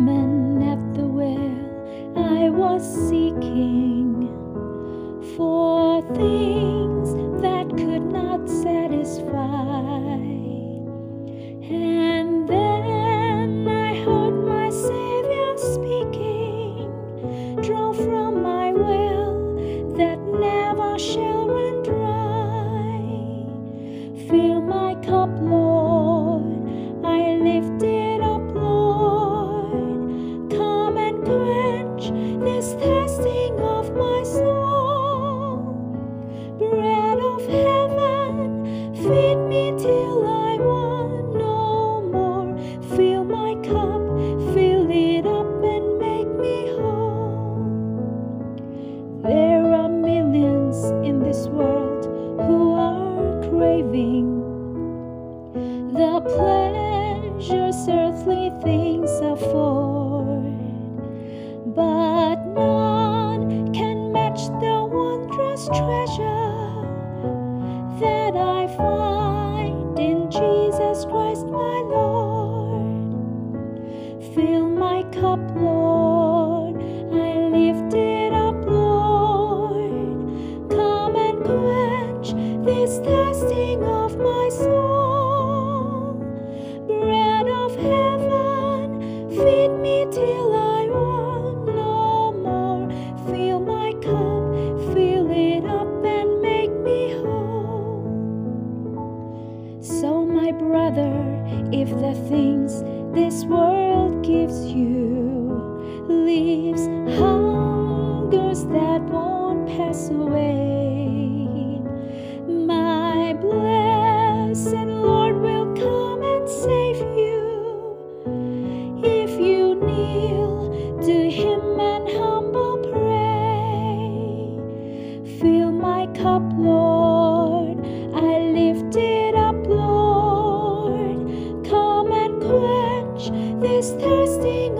woman at the well I was seeking for things. My cup, fill it up, and make me whole. There are millions in this world who are craving the pleasures earthly things afford, but none can match the wondrous treasure that I find in Jesus Christ my Lord. If the things this world gives you leaves hungers that won't pass away, my blessed Lord will come and save you if you kneel to Him and humble pray. Fill my cup, Lord, I lift it up, Lord. Come and quench this thirsting